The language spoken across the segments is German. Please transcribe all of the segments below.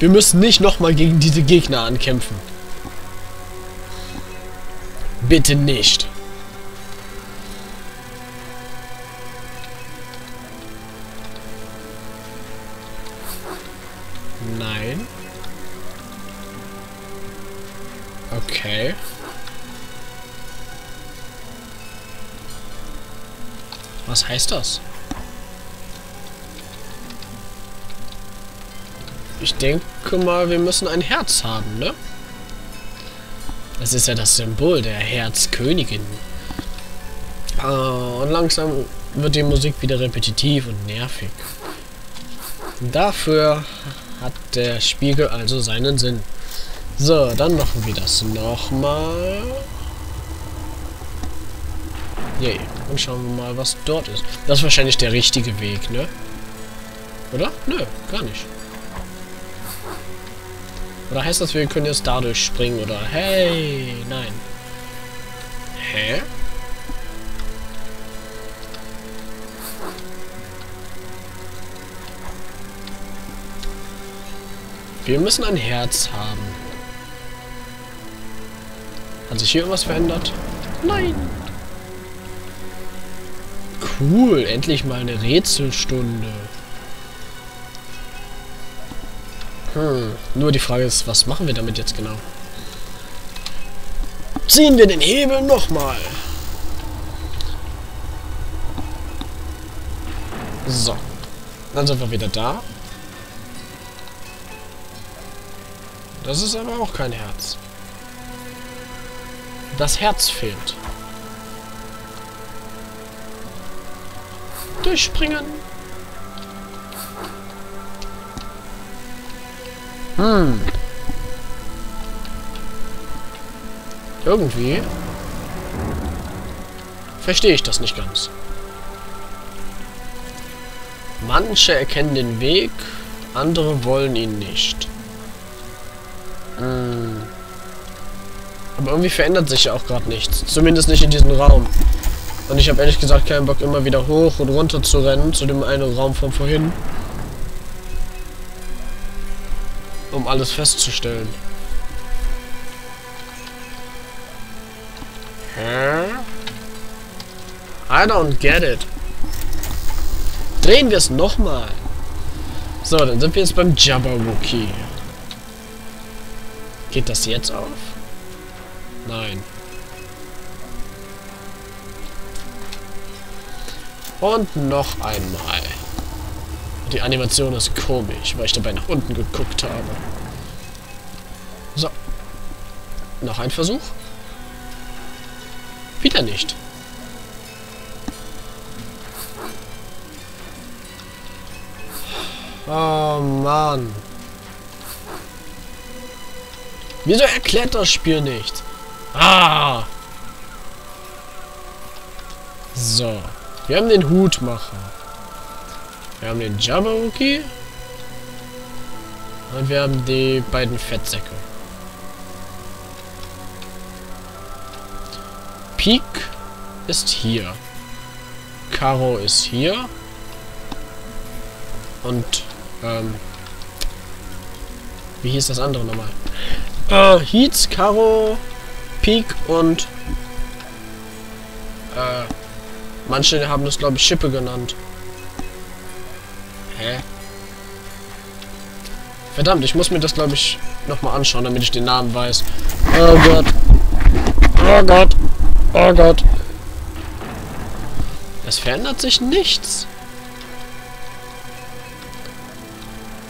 Wir müssen nicht nochmal gegen diese Gegner ankämpfen. Bitte nicht. Nein. Okay. Was heißt das? Ich denke mal, wir müssen ein Herz haben, ne? Das ist ja das Symbol der Herzkönigin. Äh, und langsam wird die Musik wieder repetitiv und nervig. Dafür hat der Spiegel also seinen Sinn. So, dann machen wir das nochmal. Yay. Und schauen wir mal, was dort ist. Das ist wahrscheinlich der richtige Weg, ne? Oder? Nö, gar nicht. Oder heißt das, wir können jetzt dadurch springen? Oder hey, nein. Hä? Wir müssen ein Herz haben. Hat sich hier irgendwas verändert? Nein. Cool, endlich mal eine Rätselstunde. Hm, nur die Frage ist, was machen wir damit jetzt genau? Ziehen wir den Hebel nochmal. So. Dann sind wir wieder da. Das ist aber auch kein Herz. Das Herz fehlt. Durchspringen. Hm. Irgendwie verstehe ich das nicht ganz. Manche erkennen den Weg, andere wollen ihn nicht. Hm. Aber irgendwie verändert sich ja auch gerade nichts. Zumindest nicht in diesem Raum. Und ich habe ehrlich gesagt keinen Bock, immer wieder hoch und runter zu rennen, zu dem einen Raum von vorhin. Um alles festzustellen. Hä? I don't get it. Drehen wir es nochmal. So, dann sind wir jetzt beim Jabberwocky. Geht das jetzt auf? Nein. Und noch einmal. Die Animation ist komisch, weil ich dabei nach unten geguckt habe. So. Noch ein Versuch. Wieder nicht. Oh Mann. Wieso erklärt das Spiel nicht? Ah! So. Wir haben den Hutmacher. Wir haben den Jabberwocky. Und wir haben die beiden Fettsäcke. Peak ist hier. Karo ist hier. Und, ähm... Wie hieß das andere nochmal? Äh, Heats, Karo, Peak und... Äh... Manche haben das, glaube ich, Schippe genannt. Hä? Verdammt, ich muss mir das, glaube ich, nochmal anschauen, damit ich den Namen weiß. Oh Gott. Oh Gott. Oh Gott. Es verändert sich nichts.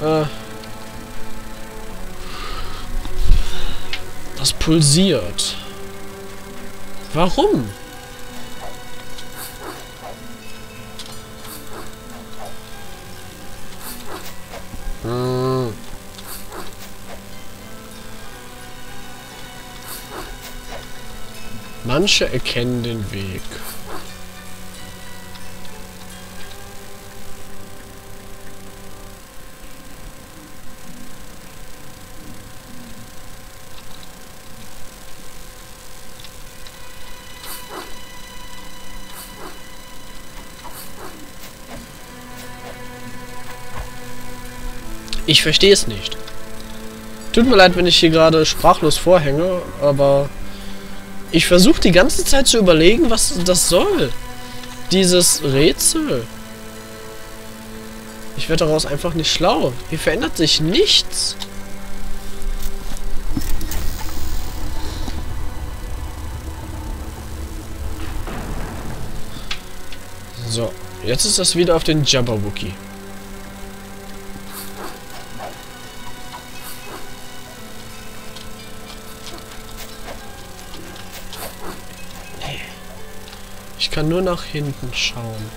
Äh. Das pulsiert. Warum? Manche erkennen den Weg. Ich verstehe es nicht. Tut mir leid, wenn ich hier gerade sprachlos vorhänge, aber ich versuche die ganze Zeit zu überlegen, was das soll. Dieses Rätsel. Ich werde daraus einfach nicht schlau. Hier verändert sich nichts. So, jetzt ist das wieder auf den Jabberwocky. Kann nur nach hinten schauen.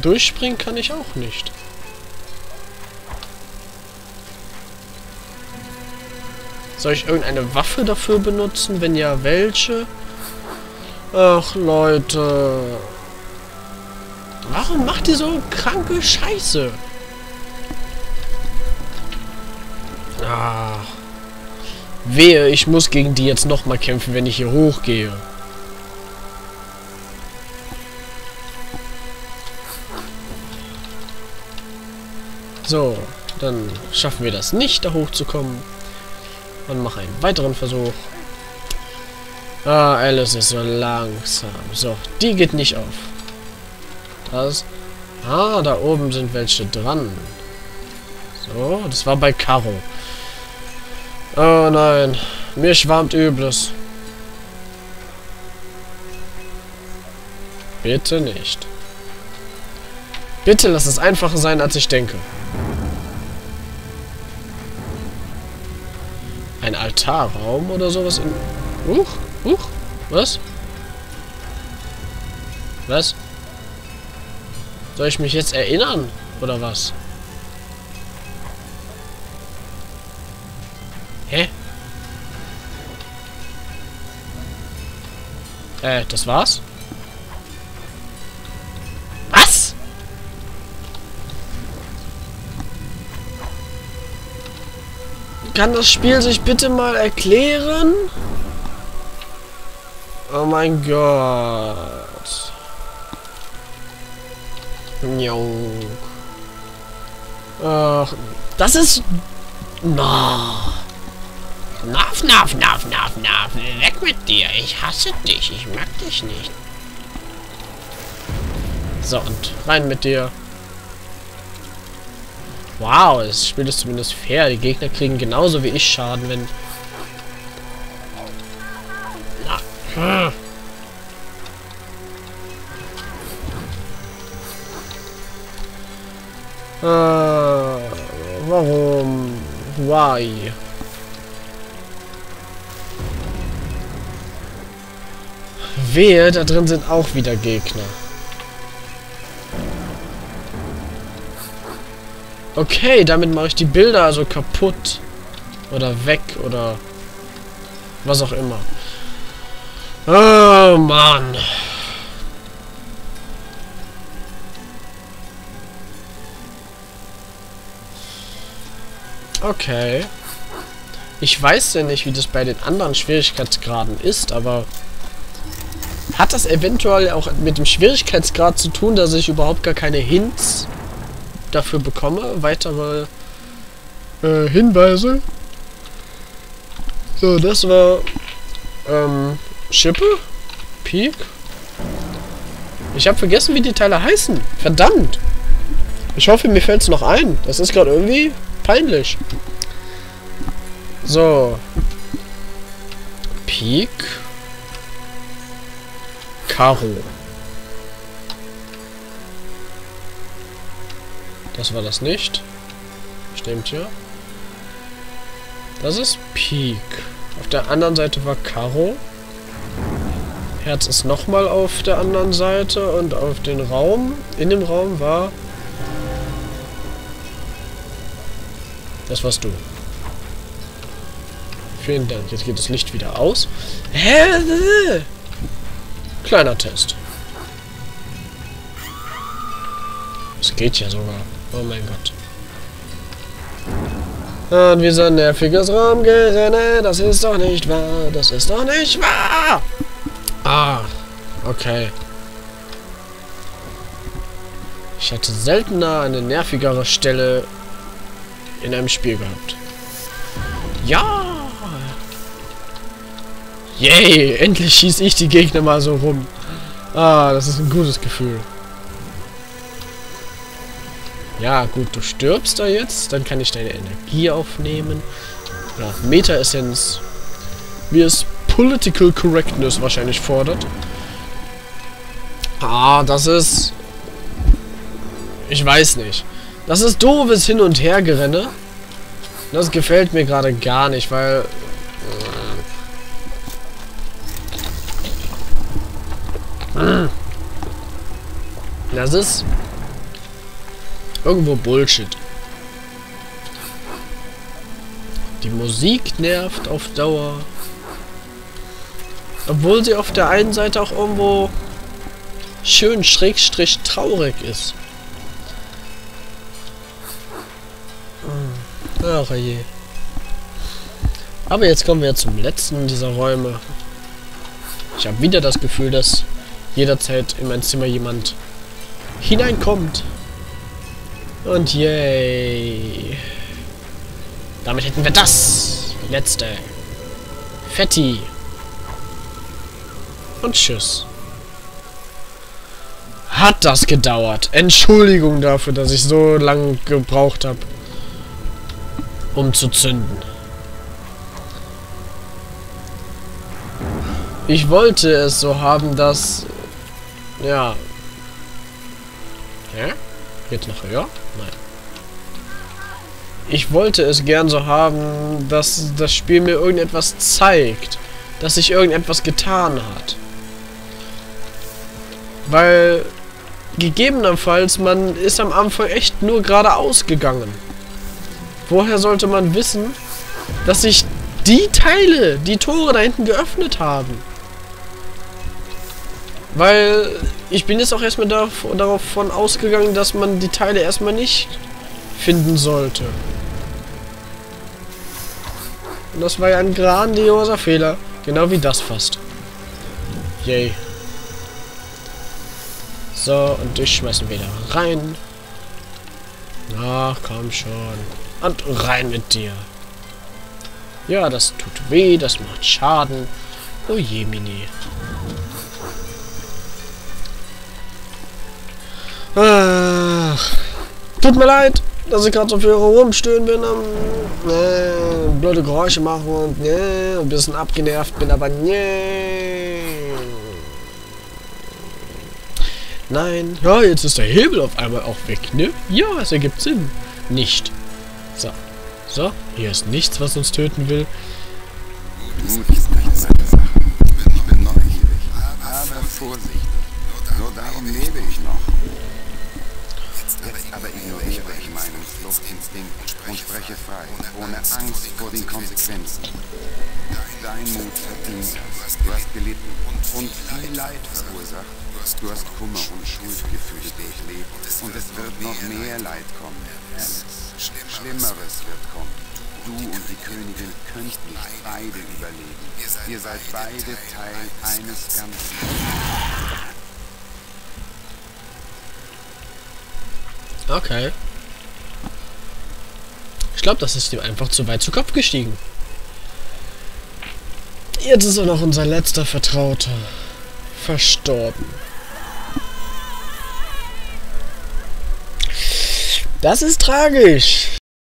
Durchspringen kann ich auch nicht. Soll ich irgendeine Waffe dafür benutzen? Wenn ja, welche? Ach, Leute. Warum macht ihr so kranke Scheiße? Wehe, ich muss gegen die jetzt nochmal kämpfen, wenn ich hier hochgehe. So, dann schaffen wir das nicht, da hochzukommen. Und mache einen weiteren Versuch. Ah, Alice ist so langsam. So, die geht nicht auf. Das. Ah, da oben sind welche dran. So, das war bei Caro. Oh nein, mir schwarmt Übles. Bitte nicht. Bitte lass es einfacher sein, als ich denke. Ein Altarraum oder sowas in... Huch, huch, was? Was? Soll ich mich jetzt erinnern? Oder was? Äh, das war's? Was? Kann das Spiel sich bitte mal erklären? Oh mein Gott. Ach, das ist... Na. Naf, naf, naf, naf, naf. Weg mit dir. Ich hasse dich. Ich mag dich nicht. So, und rein mit dir. Wow, das Spiel ist zumindest fair. Die Gegner kriegen genauso wie ich Schaden, wenn... Na. Hm. Äh, warum? Why? Wehe, da drin sind auch wieder Gegner. Okay, damit mache ich die Bilder also kaputt. Oder weg, oder was auch immer. Oh, Mann. Okay. Ich weiß ja nicht, wie das bei den anderen Schwierigkeitsgraden ist, aber hat das eventuell auch mit dem Schwierigkeitsgrad zu tun, dass ich überhaupt gar keine Hints dafür bekomme? Weitere äh, Hinweise? So, das war ähm, Schippe? Peak? Ich habe vergessen, wie die Teile heißen. Verdammt! Ich hoffe, mir fällt es noch ein. Das ist gerade irgendwie peinlich. So. Peak. Karo. Das war das nicht. Stimmt ja. Das ist Peak. Auf der anderen Seite war Karo. Herz ist nochmal auf der anderen Seite und auf den Raum, in dem Raum war... Das warst du. Vielen Dank. Jetzt geht das Licht wieder aus. Hä? Kleiner Test. Es geht ja sogar. Oh mein Gott. Und wie so ein nerviges Raumgerenne. Das ist doch nicht wahr. Das ist doch nicht wahr. Ah, okay. Ich hatte seltener eine nervigere Stelle in einem Spiel gehabt. Ja! Yay! Endlich schieße ich die Gegner mal so rum. Ah, das ist ein gutes Gefühl. Ja, gut, du stirbst da jetzt. Dann kann ich deine Energie aufnehmen. Ja, Meta-Essenz. Wie es Political Correctness wahrscheinlich fordert. Ah, das ist... Ich weiß nicht. Das ist doofes Hin- und Hergerenne. Das gefällt mir gerade gar nicht, weil... das ist... Irgendwo Bullshit. Die Musik nervt auf Dauer. Obwohl sie auf der einen Seite auch irgendwo schön schrägstrich traurig ist. Ach je. Aber jetzt kommen wir zum letzten dieser Räume. Ich habe wieder das Gefühl, dass jederzeit in mein Zimmer jemand hineinkommt. Und yay. Damit hätten wir das letzte. Fetti. Und tschüss. Hat das gedauert. Entschuldigung dafür, dass ich so lange gebraucht habe, um zu zünden. Ich wollte es so haben, dass... Ja. Hä? Jetzt noch höher? Nein. Ich wollte es gern so haben, dass das Spiel mir irgendetwas zeigt. Dass sich irgendetwas getan hat. Weil gegebenenfalls man ist am Anfang echt nur geradeaus gegangen. Woher sollte man wissen, dass sich die Teile, die Tore da hinten geöffnet haben? Weil ich bin jetzt auch erstmal davon ausgegangen, dass man die Teile erstmal nicht finden sollte. Und das war ja ein grandioser Fehler. Genau wie das fast. Yay. So, und dich schmeißen wieder rein. Ach, komm schon. Und rein mit dir. Ja, das tut weh, das macht Schaden. Oh je, Mini. Tut mir leid, dass ich gerade so viel rumstöhnen bin am äh, blöde Geräusche machen und äh, ein bisschen abgenervt bin, aber nee. Nein. Ja, jetzt ist der Hebel auf einmal auch weg, ne? Ja, es ergibt Sinn. Nicht. So. So, hier ist nichts, was uns töten will. Neugierig, aber vorsichtig. Nur darum lebe ich noch. Jetzt aber ignoriere ich meinen Fluchtinstinkt und spreche frei, ohne Angst vor den Konsequenzen. Dein Mut verdient das. Du hast gelitten und viel Leid verursacht. Du hast Kummer und Schuldgefühle durchlebt und es wird noch mehr Leid kommen. Schlimmeres wird kommen. Du und die Königin könnt nicht beide überleben. Ihr seid beide Teil eines Ganzen. Okay. Ich glaube, das ist ihm einfach zu weit zu Kopf gestiegen. Jetzt ist er noch unser letzter Vertrauter. Verstorben. Das ist tragisch.